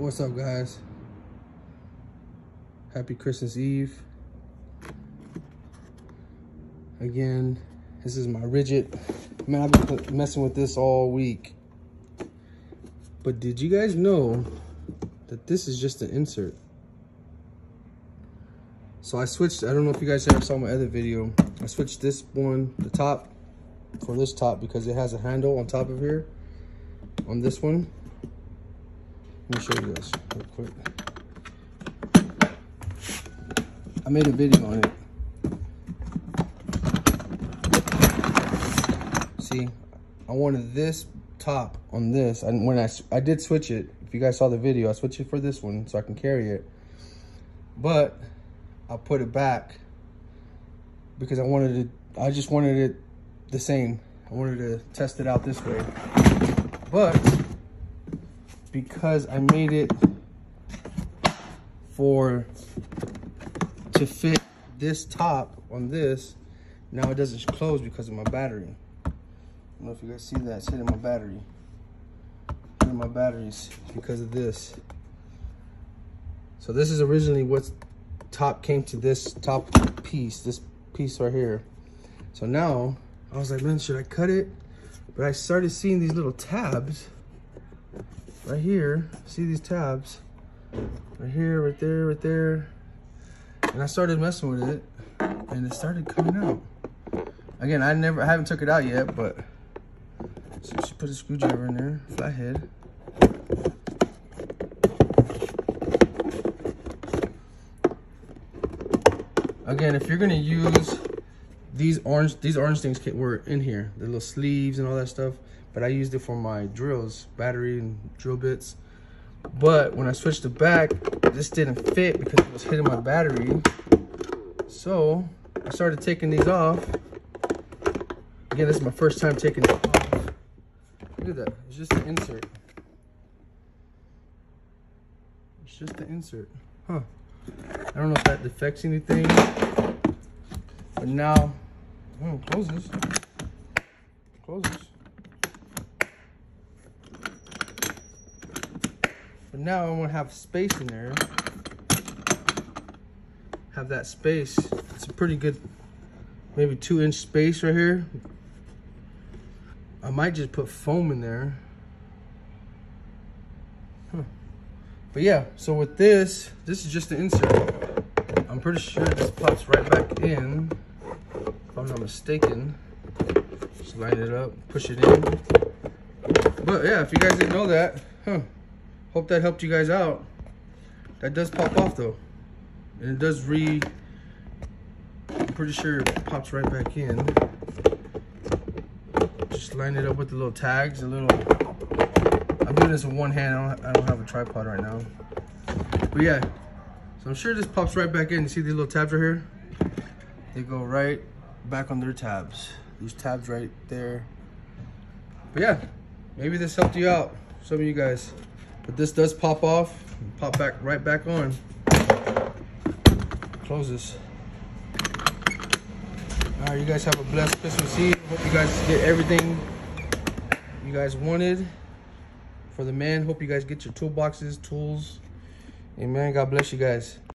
What's up, guys? Happy Christmas Eve. Again, this is my Ridgid Man, I've been messing with this all week. But did you guys know that this is just an insert? So I switched, I don't know if you guys ever saw my other video. I switched this one, the top, for this top because it has a handle on top of here. On this one, let me show you this real quick. I made a video on it. See, I wanted this top on this. And when I, I did switch it, if you guys saw the video, I switched it for this one so I can carry it. But I put it back because I wanted it, I just wanted it the same. I wanted to test it out this way. But because I made it for to fit this top on this, now it doesn't close because of my battery. I don't know if you guys see that, it's hitting my battery. Hitting my batteries because of this. So this is originally what top came to this top piece, this piece right here. So now I was like, man, should I cut it? But I started seeing these little tabs right here. See these tabs? Right here, right there, right there. And I started messing with it and it started coming out. Again, I never, I haven't took it out yet, but so she put a screwdriver in there, flathead. Again, if you're gonna use these orange, these orange things were in here, the little sleeves and all that stuff but I used it for my drills, battery and drill bits. But when I switched it back, this didn't fit because it was hitting my battery. So I started taking these off. Again, this is my first time taking it off. Look at that, it's just an insert. It's just an insert, huh? I don't know if that defects anything, but now, oh, closes, closes. But now I want to have space in there. Have that space. It's a pretty good, maybe two inch space right here. I might just put foam in there. But yeah, so with this, this is just the insert. I'm pretty sure this pops right back in, if I'm not mistaken. Just line it up, push it in. But yeah, if you guys didn't know that, huh. Hope that helped you guys out. That does pop off though. And it does re, I'm pretty sure it pops right back in. Just line it up with the little tags, a little, I'm doing this with one hand. I don't, I don't have a tripod right now. But yeah, so I'm sure this pops right back in. You see these little tabs right here? They go right back on their tabs. These tabs right there. But yeah, maybe this helped you out, some of you guys. But this does pop off, pop back right back on. Close this. All right, you guys have a blessed Christmas Eve. Hope you guys get everything you guys wanted for the man. Hope you guys get your toolboxes, tools. Amen. God bless you guys.